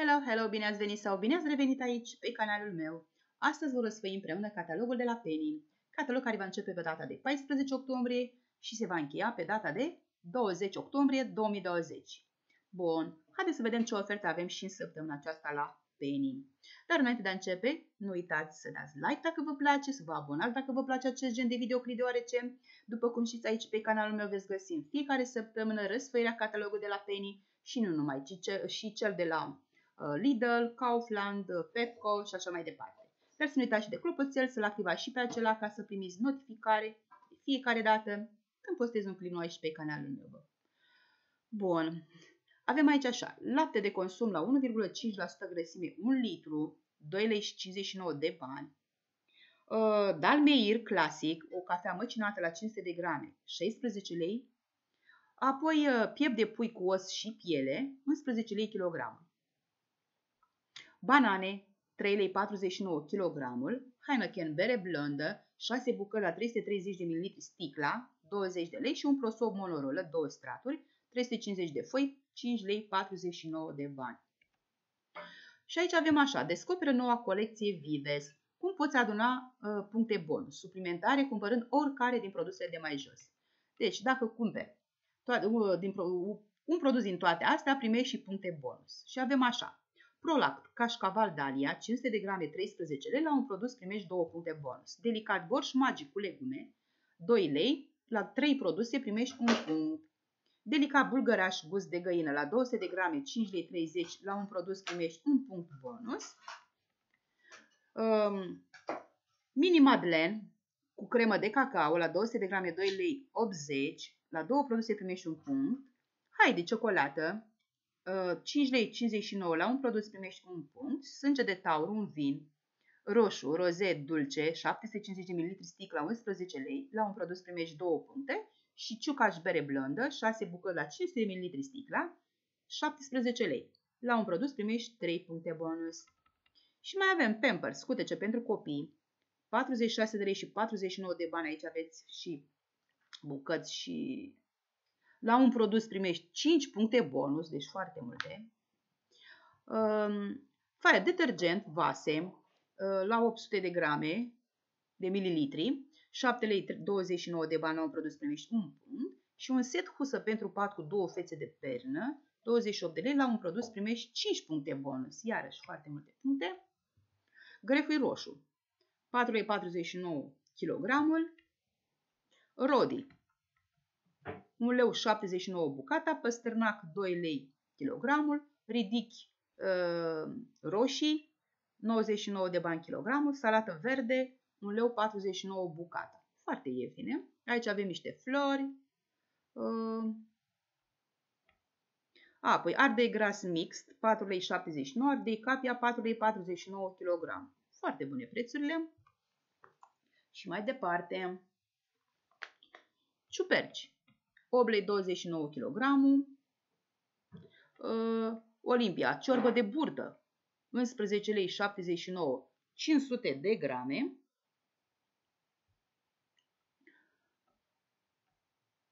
Hello, hello, bine ați venit sau bine ați revenit aici pe canalul meu. Astăzi vă răsfăi împreună catalogul de la Penny, catalog care va începe pe data de 14 octombrie și se va încheia pe data de 20 octombrie 2020. Bun, haideți să vedem ce oferte avem și în săptămâna aceasta la Penny. Dar înainte de a începe, nu uitați să dați like dacă vă place, să vă abonați dacă vă place acest gen de videoclip, deoarece, după cum știți aici pe canalul meu veți găsi în fiecare săptămână răsfăirea catalogului de la Penny și nu numai, ci și cel de la Uh, Lidl, Kaufland, uh, Pepco și așa mai departe. Dar să nu uitați și de clopoțel, să-l activați și pe acela ca să primiți notificare de fiecare dată când postez un clip nou și pe canalul meu. Bun. Avem aici așa, lapte de consum la 1,5% grăsime, 1 litru, 2 lei și 59 de bani. Uh, Dalmeir clasic, o cafea măcinată la 500 de grame, 16 lei. Apoi piept de pui cu os și piele, 11 lei kilogramul banane 3,49 lei kg, Heineken bere blondă 6 bucăți la 330 de ml sticla 20 de lei și un prosop monorolă 2 straturi 350 de foi 5 lei 49 de bani. Și aici avem așa, descoperă noua colecție Vives. Cum poți aduna uh, puncte bonus suplimentare cumpărând oricare din produsele de mai jos. Deci, dacă cumperi toate, uh, din, uh, un produs din toate astea, primești și puncte bonus. Și avem așa, Prolact, cașcaval Dalia, 500 de grame 13 lei, la un produs primești 2 puncte bonus. Delicat borș magic cu legume, 2 lei, la 3 produse primești 1 punct. Delicat bulgăraș gust de găină la 200 de grame 5 lei 30, la un produs primești 1 punct bonus. Um, mini Madeleine cu cremă de cacao la 200 de grame 2 lei 80, la două produse primești un punct. Haide, ciocolată, 5 lei 59 la un produs primești un punct, sânge de taur, un vin, roșu, rozet, dulce, 750 ml sticla 11 lei, la un produs primești 2 puncte și ciucaș bere blondă, 6 bucăți la 500 ml sticla, 17 lei. La un produs primești 3 puncte bonus. Și mai avem Pampers, scutece pentru copii, 46 de lei și 49 de bani, aici aveți și bucăți și la un produs primești 5 puncte bonus, deci foarte multe. Um, fără detergent, vase, uh, la 800 de grame de mililitri, 7 lei 29 de bani la un produs primești un punct și un set husă pentru pat cu două fețe de pernă, 28 de lei la un produs primești 5 puncte bonus, iarăși foarte multe puncte. Grefui roșu, 4,49 lei kg, Rodi, 1 leu 79 bucata, păstârnac 2 lei kilogramul, ridic uh, roșii 99 de bani kilogramul, salată verde 1 leu 49 bucata. Foarte ieftine. Aici avem niște flori. Uh, a, păi ardei gras mixt, 4 lei 79, ardei capia, 4 lei 49 kg. Foarte bune prețurile. Și mai departe, ciuperci. 8 lei 29 kg, uh, Olimpia, ciorbă de burtă, 11 lei 79, 500 de grame,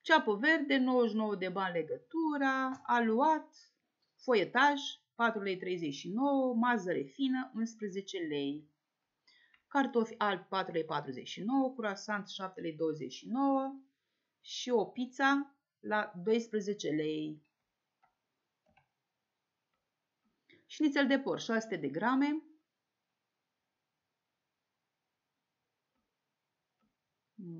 ceapă verde, 99 de bani legătura, aluat, foietaj, 4 lei 39, mazăre fină, 11 lei. Cartofi albi 4 lei 49, curasant 7 lei 29, și o pizza la 12 lei. Șnițel de porc 600 de grame.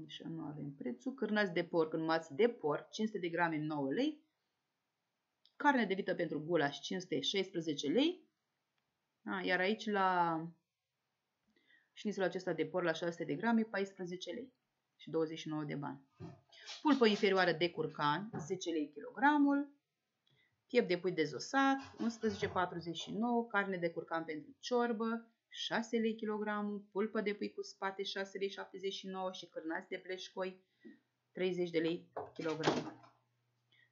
Și nu avem prețul. Cârnați de porc în mați de porc 500 de grame 9 lei. Carne de vită pentru gulaș 516 lei. A, iar aici la șnițelul acesta de porc la 600 de grame 14 lei și 29 de bani. Pulpă inferioară de curcan, 10 lei kilogramul. Piept de pui dezosat, 11,49, carne de curcan pentru ciorbă, 6 lei kilogramul, pulpă de pui cu spate, 6 lei 79 și cârnați de pleșcoi, 30 de lei kilogramul.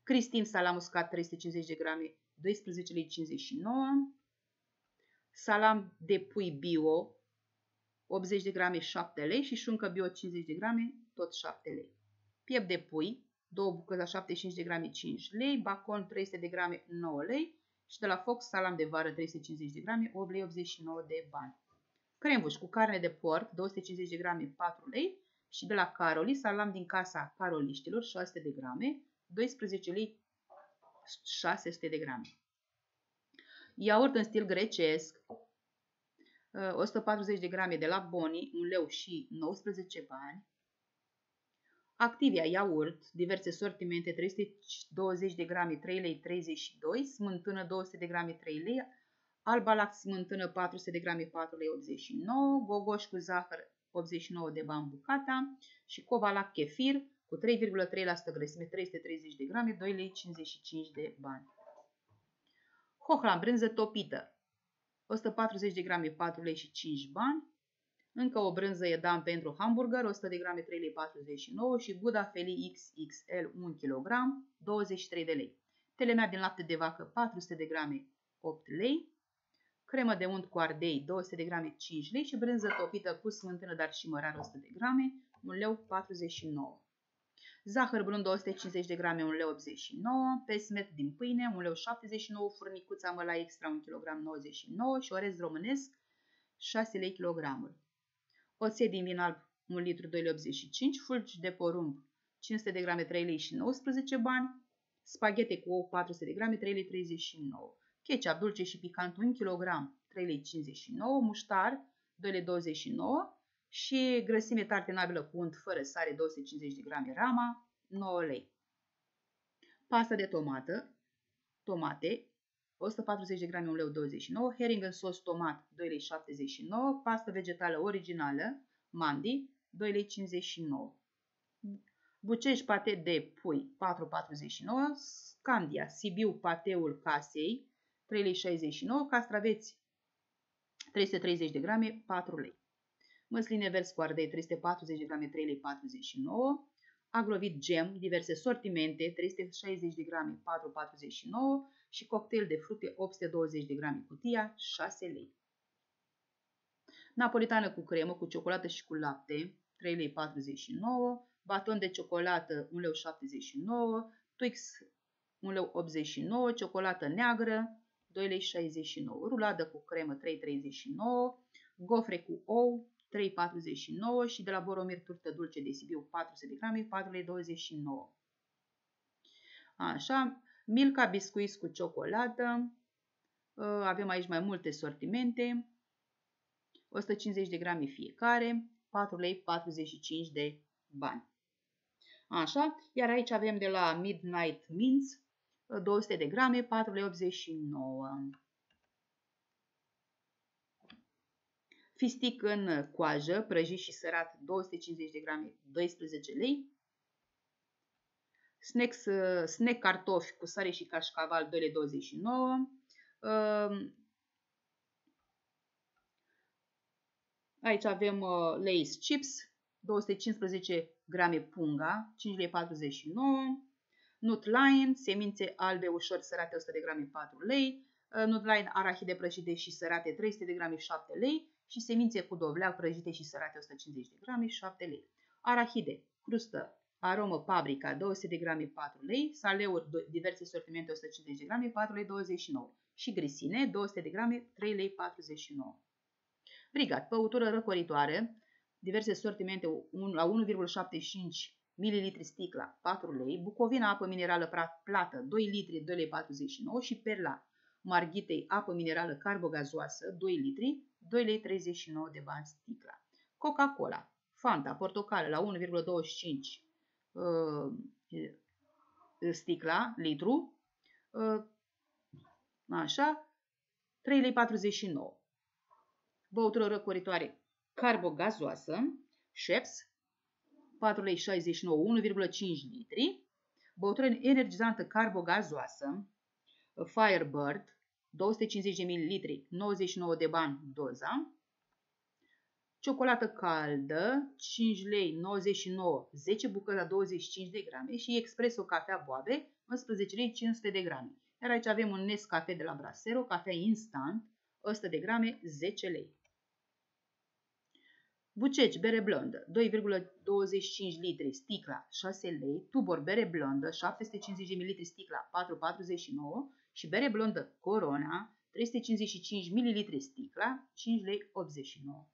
Cristin salam uscat 350 de grame, 12 lei 59. Salam de pui bio, 80 de grame 7 lei și șuncă bio 50 de grame, tot 7 lei. Piept de pui, 2 bucăți la 75 de grame 5 lei, bacon 300 de grame 9 lei Și de la Fox salam de vară 350 de grame, 8 lei 89 de bani. Crembuș cu carne de porc, 250 de grame, 4 lei. Și de la Caroli, salam din casa Caroliștilor, 600 de grame, 12 lei 600 de grame. Iaurt în stil grecesc, 140 de grame de la Boni, 1 leu și 19 bani. Activia iaurt, diverse sortimente, 320 de grame, 3 lei 32, smântână 200 de grame, 3 lei, alba lact smântână 400 de grame, 4 lei 89, gogoș cu zahăr 89 de bani bucata și cova kefir cu 3,3% grăsime, 330 de grame, 2 lei 55 de bani. Hohla în brânză topită, 140 de grame, 4 lei și 5 bani. Încă o brânză edam pentru hamburger, 100 de grame, 3 lei 49 și Guda Feli XXL 1 kg, 23 de lei. Telemea din lapte de vacă, 400 de grame, 8 lei. Cremă de unt cu ardei, 200 de grame, 5 lei și brânză topită cu smântână, dar și mărar, 100 de grame, 1 leu 49. Zahăr brun 250 de grame, 1,89 lei, pesmet din pâine, 1,79 lei, furnicuța măla extra 1 kg 99 și orez românesc 6 lei kg. Oțet din vin alb 1 litru 2,85 lei, fulgi de porumb 500 de grame 3 lei și 19 bani, spaghete cu ou 400 de grame 3 lei 39, ketchup dulce și picant 1 kg 3 lei 59, muștar 2 lei 29 și grăsime tartinabilă cu unt fără sare 250 de grame rama, 9 lei. Pasta de tomată, tomate, 140 de grame, 1 lei 29, herring în sos tomat, 2 lei 79, pasta vegetală originală, mandi, 2 lei 59. Bucești pate de pui, 4,49, Scandia, Sibiu, pateul casei, 3 lei 69, castraveți, 330 de grame, 4 lei măsline vers cu ardei 340 de grame 3 lei 49, agrovit gem, diverse sortimente 360 de grame 4,49 și cocktail de fructe 820 de grame cutia 6 lei. Napolitană cu cremă, cu ciocolată și cu lapte 3 lei 49, baton de ciocolată 1 lei 79, Twix 1 lei 89, ciocolată neagră 2 lei 69, ruladă cu cremă 3,39, gofre cu ou 3,49 și de la Boromir turtă dulce de Sibiu 400 de grame 4,29 Așa, Milka biscuiți cu ciocolată, ă, avem aici mai multe sortimente, 150 de grame fiecare, 4 lei 45 de bani. Așa, iar aici avem de la Midnight Mints 200 de grame, 4 lei 89. Fistic în coajă, prăjit și sărat 250 de grame, 12 lei. Snacks, snack cartofi cu sare și cașcaval 2,29 uh, Aici avem uh, Lay's chips, 215 grame punga, 5,49 Nutline, semințe albe ușor sărate 100 de grame 4 lei, uh, Nutline arahide prăjite și sărate 300 de grame 7 lei, și semințe cu dovleac prăjite și sărate 150 de grame, 7 lei. Arahide, crustă, aromă paprika, 200 de grame, 4 lei. Saleuri, diverse sortimente, 150 de grame, 4 lei 29. Și grisine, 200 de grame, 3 lei 49. Brigat, păutură răcoritoare, diverse sortimente la 1,75 ml sticla, 4 lei, Bucovina apă minerală plată, 2 litri, 2 lei 49 și Perla, Marghitei apă minerală carbogazoasă, 2 litri, 2 lei 39 de bani sticla. Coca-Cola, Fanta, portocală la 1,25 uh, sticla, litru, uh, așa, 3 lei 49. Băutură răcoritoare carbogazoasă, Sheps, 4 lei 69, 1,5 litri. Băutură energizantă carbogazoasă, Firebird, 250 de ml, 99 de bani doza. Ciocolată caldă, 5 lei 99, 10 bucăți la 25 de grame și expreso cafea boabe, 11 lei 500 de grame. Iar aici avem un Nescafe de la Brasero, cafea instant, 100 de grame, 10 lei. Buceci, bere blondă, 2,25 litri, sticla, 6 lei. Tubor, bere blondă, 750 ml, sticla, 4,49 Și bere blondă Corona, 355 ml sticla, 5 lei 89.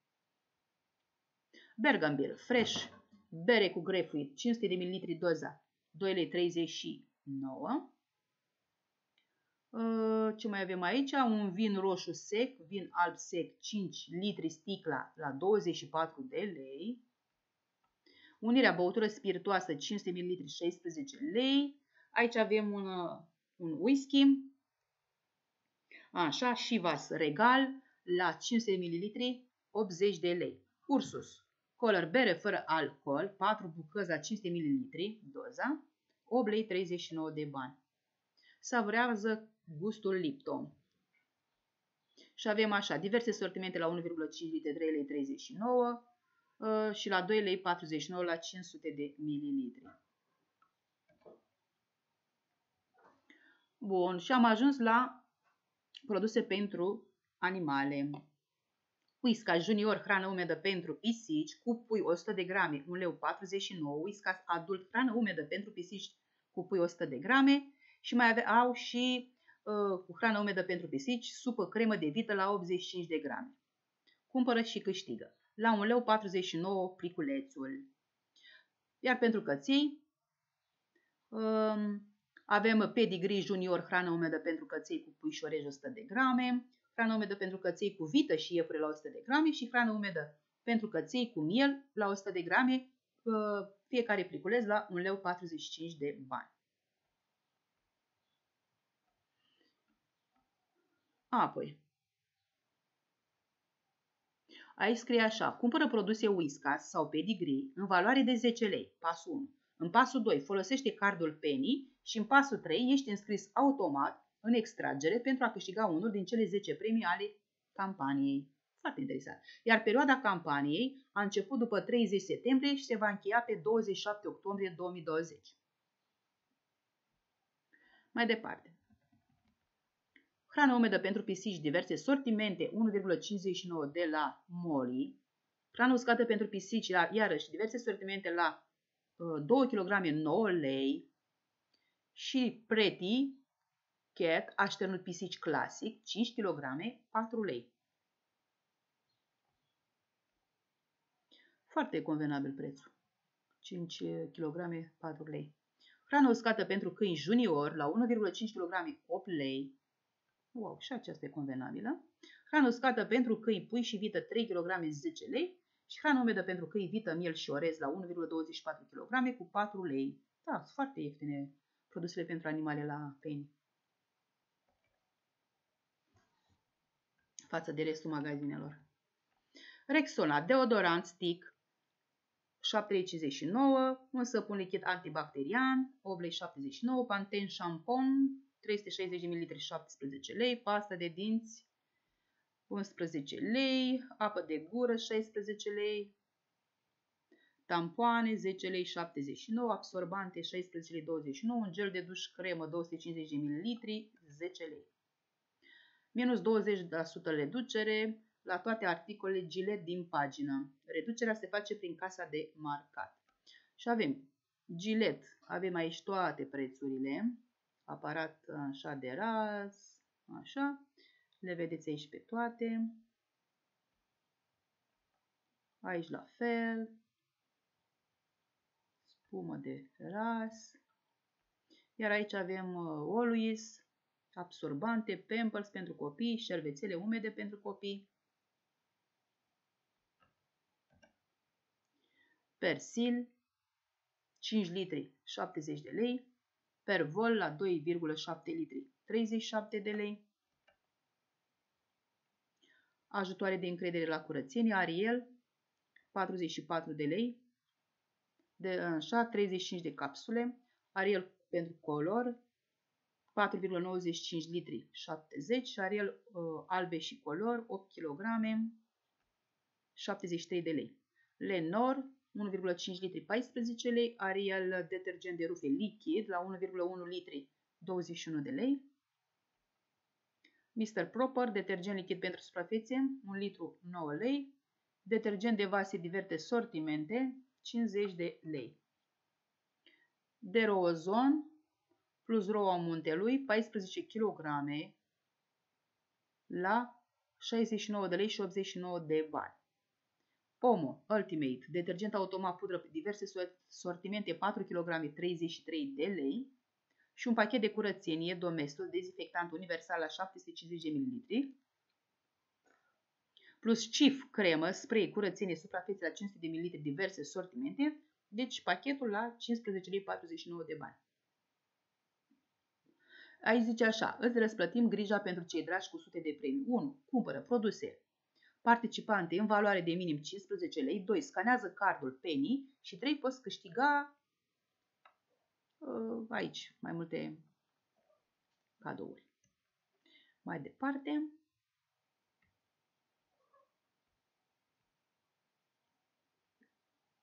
Bergambier Fresh, bere cu grapefruit, 500 de ml doza, 2 lei 39. Uh, ce mai avem aici? Un vin roșu sec, vin alb sec, 5 litri sticla la 24 de lei. Unirea băutură spiritoasă, 500 ml, 16 lei. Aici avem un, uh, un whisky, așa, și vas regal la 500 ml, 80 de lei. Ursus, color bere fără alcool, 4 bucăți la 500 ml, doza, 8 lei 39 de bani. Savurează gustul Lipton. Și avem așa, diverse sortimente la 1,5 litri, 3 lei 39 uh, și la 2 lei 49 la 500 de mililitri. Bun, și am ajuns la produse pentru animale. Whiskas junior, hrană umedă pentru pisici, cu pui 100 de grame, 1 leu 49, whiskas adult, hrană umedă pentru pisici, cu pui 100 de grame și mai ave, au și uh, cu hrană umedă pentru pisici, supă cremă de vită la 85 de grame. Cumpără și câștigă. La 1 leu 49 pliculețul. Iar pentru căței, um, avem pedigree junior, hrană umedă pentru căței cu puișorej 100 de grame, hrană umedă pentru căței cu vită și iepure la 100 de grame și hrană umedă pentru căței cu miel la 100 de grame, uh, fiecare pliculeț la 1 leu 45 de bani. Apoi, aici scrie așa, cumpără produse Whiskas sau Pedigree în valoare de 10 lei, pasul 1. În pasul 2, folosește cardul Penny și în pasul 3 ești înscris automat în extragere pentru a câștiga unul din cele 10 premii ale campaniei. Foarte interesant. Iar perioada campaniei a început după 30 septembrie și se va încheia pe 27 octombrie 2020. Mai departe. Hrană umedă pentru pisici, diverse sortimente, 1,59 de la Moli. Hrană uscată pentru pisici, iarăși diverse sortimente la 2 kg 9 lei și Pretty Cat așternut pisici clasic 5 kg 4 lei. Foarte convenabil prețul. 5 kg 4 lei. Hrană uscată pentru câini junior la 1,5 kg 8 lei. Wow, și aceasta e convenabilă. Hrană uscată pentru câini, pui și vită 3 kg 10 lei și hrană umedă pentru câini, vită, miel și orez la 1,24 kg cu 4 lei. Da, sunt foarte ieftine produsele pentru animale la Penny. Față de restul magazinelor. Rexona, deodorant stick, 7,59 un săpun lichid antibacterian, 8,79 Pantene șampon, 360 de ml 17 lei, pasta de dinți 11 lei, apă de gură 16 lei, tampoane 10 lei 79, absorbante 16 lei 29, un gel de duș cremă 250 de ml 10 lei. Minus 20% reducere la toate articolele gilet din pagină. Reducerea se face prin casa de marcat. Și avem gilet, avem aici toate prețurile, aparat așa de raz, așa, le vedeți aici pe toate. Aici la fel, spumă de ras. Iar aici avem uh, Always, absorbante, Pampers pentru copii, șervețele umede pentru copii. Persil, 5 litri, 70 de lei per vol la 2,7 litri 37 de lei. Ajutoare de încredere la curățenie Ariel 44 de lei. De așa 35 de capsule. Ariel pentru color 4,95 litri 70 și Ariel uh, albe și color 8 kg 73 de lei. Lenor 1,5 litri 14 lei, Ariel detergent de rufe lichid la 1,1 litri 21 de lei, Mr. Proper, detergent lichid pentru suprafețe, 1 litru 9 lei, detergent de vase diverte sortimente, 50 de lei. Derozon plus roa muntelui 14 kg la 69 de lei și 89 de bani. Omo Ultimate, detergent automat pudră pe diverse sortimente 4 kg 33 de lei și un pachet de curățenie Domestos dezinfectant universal la 750 de ml plus Cif cremă, spray, curățenie, suprafețe la 500 de ml diverse sortimente, deci pachetul la 15,49 de bani. Aici zice așa, îți răsplătim grija pentru cei dragi cu sute de premii. 1. Cumpără produse participante în valoare de minim 15 lei. 2. Scanează cardul Penny și 3. Poți câștiga uh, aici mai multe cadouri. Mai departe,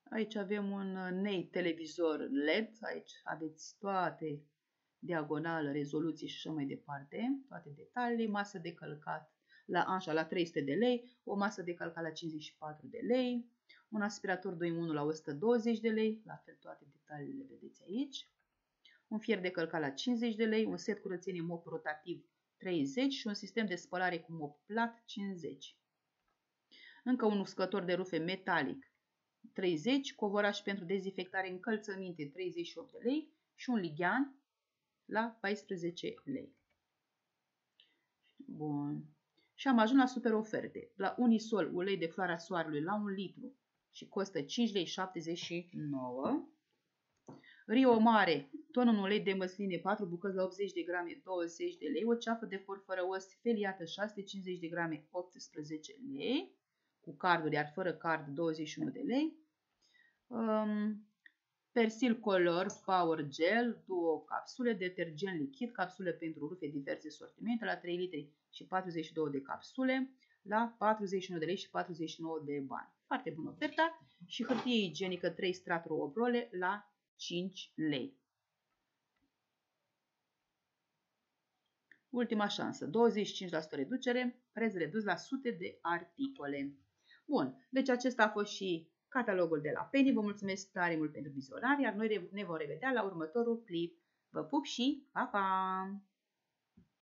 Aici avem un uh, NEI televizor LED, aici aveți toate diagonală, rezoluție și așa mai departe, toate detalii, masă de călcat la, așa, la 300 de lei, o masă de călcat la 54 de lei, un aspirator 2 1 la 120 de lei, la fel toate detaliile le vedeți aici, un fier de călcat la 50 de lei, un set curățenie mop rotativ 30 și un sistem de spălare cu mop plat 50. Încă un uscător de rufe metalic 30, covoraș pentru dezinfectare încălțăminte 38 de lei și un lighean la 14 lei. Bun. Și am ajuns la super oferte. La Unisol, ulei de floarea soarelui la 1 litru și costă 5 lei 79. Rio Mare, ton în ulei de măsline 4 bucăți la 80 de grame 20 de lei. O ceafă de for fără os feliată 650 de grame 18 lei. Cu carduri, iar fără card 21 de lei. Um, Persil Color Power Gel, două capsule, detergent lichid, capsule pentru rufe diverse sortimente la 3 litri și 42 de capsule la 41 de lei și 49 de bani. Foarte bună oferta și hârtie igienică 3 straturi obrole la 5 lei. Ultima șansă, 25% reducere, preț redus la sute de articole. Bun, deci acesta a fost și catalogul de la Penny. Vă mulțumesc tare mult pentru vizionare, iar noi ne vom revedea la următorul clip. Vă pup și pa, pa!